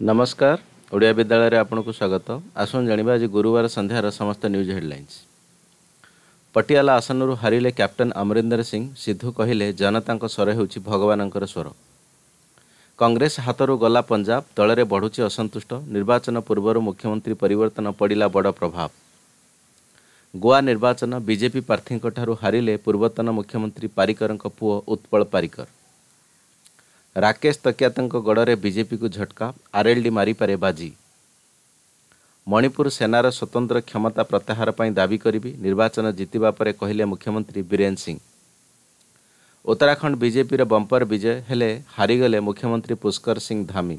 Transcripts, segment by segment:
ନମସ୍କାର ଓଡ଼ିଆ ବିଦ୍ୟାଳୟରେ ଆପଣଙ୍କୁ ସ୍ୱାଗତ ଆସନ୍ତୁ ଜାଣିବା ଆଜି ଗୁରୁବାର ସନ୍ଧ୍ୟାର ସମସ୍ତ ନ୍ୟୁଜ୍ ହେଡ଼ଲାଇନ୍ସ ପଟିଆଲା ଆସନରୁ ହାରିଲେ କ୍ୟାପ୍ଟେନ୍ ଅମରିନ୍ଦର ସିଂ ସିଦ୍ଧୁ କହିଲେ ଜନତାଙ୍କ ସ୍ୱର ହେଉଛି ଭଗବାନଙ୍କର ସ୍ୱର କଂଗ୍ରେସ ହାତରୁ ଗଲା ପଞ୍ଜାବ ଦଳରେ ବଢ଼ୁଛି ଅସନ୍ତୁଷ୍ଟ ନିର୍ବାଚନ ପୂର୍ବରୁ ମୁଖ୍ୟମନ୍ତ୍ରୀ ପରିବର୍ତ୍ତନ ପଡ଼ିଲା ବଡ଼ ପ୍ରଭାବ ଗୋଆ ନିର୍ବାଚନ ବିଜେପି ପ୍ରାର୍ଥୀଙ୍କଠାରୁ ହାରିଲେ ପୂର୍ବତନ ମୁଖ୍ୟମନ୍ତ୍ରୀ ପାରିକରଙ୍କ ପୁଅ ଉତ୍ପଳ ପାରିକର ରାକେଶ ତକିଆତଙ୍କ ଗଡ଼ରେ ବିଜେପିକୁ ଝଟକା ଆର୍ଏଲ୍ଡି ମାରିପାରେ ବାଜି। ମଣିପୁର ସେନାର ସ୍ୱତନ୍ତ୍ର କ୍ଷମତା ପ୍ରତ୍ୟାହାର ପାଇଁ ଦାବି କରିବି ନିର୍ବାଚନ ଜିତିବା ପରେ କହିଲେ ମୁଖ୍ୟମନ୍ତ୍ରୀ ବୀରେନ୍ ସିଂ। ଉତ୍ତରାଖଣ୍ଡ ବିଜେପିର ବମ୍ପର ବିଜୟ ହେଲେ ହାରିଗଲେ ମୁଖ୍ୟମନ୍ତ୍ରୀ ପୁଷ୍କର ସିଂ ଧାମୀ।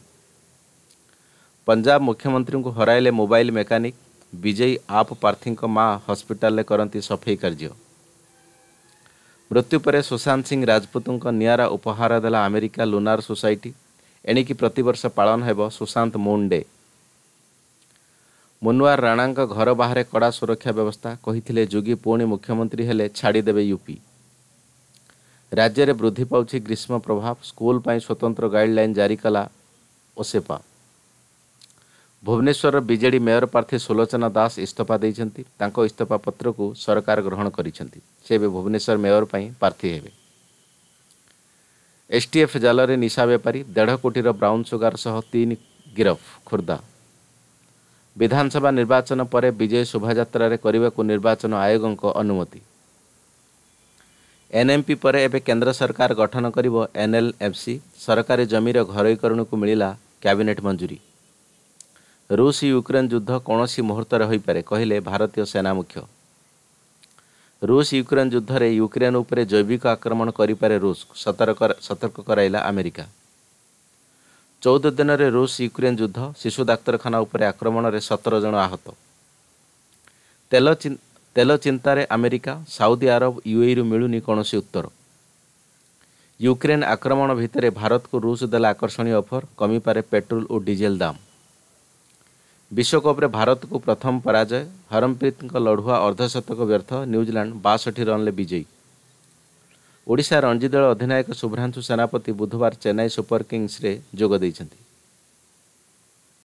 ପଞ୍ଜାବ ମୁଖ୍ୟମନ୍ତ୍ରୀଙ୍କୁ ହରାଇଲେ ମୋବାଇଲ ମେକାନିକ୍ ବିଜୟୀ ଆପ୍ ପ୍ରାର୍ଥୀଙ୍କ ମା ହସ୍ପିଟାଲରେ କରନ୍ତି ସଫେଇ କାର୍ଯ୍ୟ। ମୃତ୍ୟୁ ପରେ ସୁଶାନ୍ତ ସିଂ ରାଜପୁତଙ୍କ ନିଆରା ଉପହାର ଦେଲା ଆମେରିକା ଲୁନାର ସୋସାଇଟି ଏଣିକି ପ୍ରତିବର୍ଷ ପାଳନ ହେବ ସୁଶାନ୍ତ ମୁନ୍ ଡେ ମୁନୱାର ରାଣାଙ୍କ ଘର ବାହାରେ କଡ଼ା ସୁରକ୍ଷା ବ୍ୟବସ୍ଥା କହିଥିଲେ ଯୋଗୀ ପୁଣି ମୁଖ୍ୟମନ୍ତ୍ରୀ ହେଲେ ଛାଡ଼ିଦେବେ ୟୁପି ରାଜ୍ୟରେ ବୃଦ୍ଧି ପାଉଛି ଗ୍ରୀଷ୍ମ ପ୍ରଭାବ ସ୍କୁଲ ପାଇଁ ସ୍ୱତନ୍ତ୍ର ଗାଇଡ଼ଲାଇନ୍ ଜାରି କଲା ଓସେପା ଭୁବନେଶ୍ୱରର ବିଜେଡି ମେୟର ପ୍ରାର୍ଥୀ ସୁଲୋଚନା ଦାସ ଇସ୍ତଫା ଦେଇଛନ୍ତି। ତାଙ୍କ ଇସ୍ତଫା ପତ୍ରକୁ ସରକାର ଗ୍ରହଣ କରିଛନ୍ତି। ସେ ଏବେ ଭୁବନେଶ୍ୱର ମେୟର ପାଇଁ ପ୍ରାର୍ଥୀ ହେବେ। ଏସ୍ଟିଏଫ୍ ଜାଲରେ ନିଶା ବେପାରୀ ଦେଢ଼ କୋଟିର ବ୍ରାଉନ୍ ସୁଗାର ସହ ତିନି ଗିରଫ ଖୋର୍ଦ୍ଧା। ବିଧାନସଭା ନିର୍ବାଚନ ପରେ ବିଜୟ ଶୋଭାଯାତ୍ରାରେ କରିବାକୁ ନିର୍ବାଚନ ଆୟୋଗଙ୍କ ଅନୁମତି। ଏନ୍ଏମ୍ପି ପରେ ଏବେ କେନ୍ଦ୍ର ସରକାର ଗଠନ କରିବ ଏନ୍ଏଲ୍ଏଫ୍ସି ସରକାରୀ ଜମିର ଘରୋଇକରଣକୁ ମିଳିଲା କ୍ୟାବିନେଟ୍ ମଞ୍ଜୁରୀ। ରୁଷ ୟୁକ୍ରେନ୍ ଯୁଦ୍ଧ କୌଣସି ମୁହୂର୍ତ୍ତରେ ହୋଇପାରେ କହିଲେ ଭାରତୀୟ ସେନା ମୁଖ୍ୟ। ରୁଷ ୟୁକ୍ରେନ୍ ଯୁଦ୍ଧରେ ୟୁକ୍ରେନ୍ ଉପରେ ଜୈବିକ ଆକ୍ରମଣ କରିପାରେ ରୁଷ ସତର୍କ କରାଇଲା ଆମେରିକା। ଚଉଦ ଦିନରେ ରୁଷ ୟୁକ୍ରେନ୍ ଯୁଦ୍ଧ ଶିଶୁ ଡାକ୍ତରଖାନା ଉପରେ ଆକ୍ରମଣରେ ସତର ଜଣ ଆହତ। ତେଲ ତେଲ ଚିନ୍ତାରେ ଆମେରିକା ସାଉଦି ଆରବ ୟୁଏଇରୁ ମିଳୁନି କୌଣସି ଉତ୍ତର। ୟୁକ୍ରେନ୍ ଆକ୍ରମଣ ଭିତରେ ଭାରତକୁ ରୁଷ ଦେଲା ଆକର୍ଷଣୀୟ ଅଫର କମିପାରେ ପେଟ୍ରୋଲ ଓ ଡିଜେଲ ଦାମ। ବିଶ୍ୱକପ୍ରେ ଭାରତକୁ ପ୍ରଥମ ପରାଜୟ ହରମପ୍ରୀତଙ୍କ ଲଢ଼ୁଆ ଅର୍ଦ୍ଧଶତକ ବ୍ୟର୍ଥ ନ୍ୟୁଜିଲାଣ୍ଡ ବାଷଠି ରନ୍ରେ ବିଜୟୀ। ଓଡ଼ିଶା ରଣଜୀ ଦଳ ଅଧିନାୟକ ଶୁଭ୍ରାଂଶୁ ସେନାପତି ବୁଧବାର ଚେନ୍ନାଇ ସୁପର କିଙ୍ଗସରେ ଯୋଗ ଦେଇଛନ୍ତି।